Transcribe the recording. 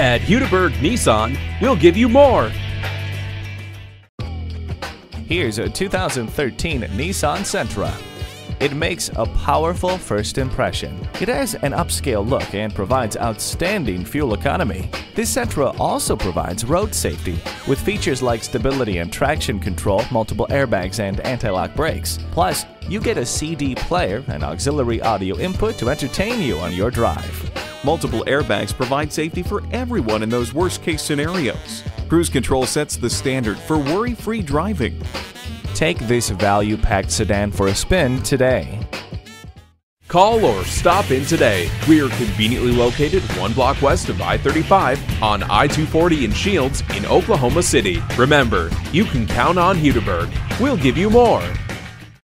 At Hudiburg Nissan, we'll give you more. Here's a 2013 Nissan Sentra. It makes a powerful first impression. It has an upscale look and provides outstanding fuel economy. This Sentra also provides road safety with features like stability and traction control, multiple airbags, and anti-lock brakes. Plus, you get a CD player and auxiliary audio input to entertain you on your drive. Multiple airbags provide safety for everyone in those worst case scenarios. Cruise control sets the standard for worry free driving. Take this value packed sedan for a spin today. Call or stop in today. We are conveniently located one block west of I 35 on I 240 in Shields in Oklahoma City. Remember, you can count on Hudiburg. We'll give you more.